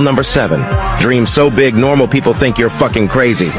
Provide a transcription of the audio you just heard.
Number 7. Dream so big normal people think you're fucking crazy.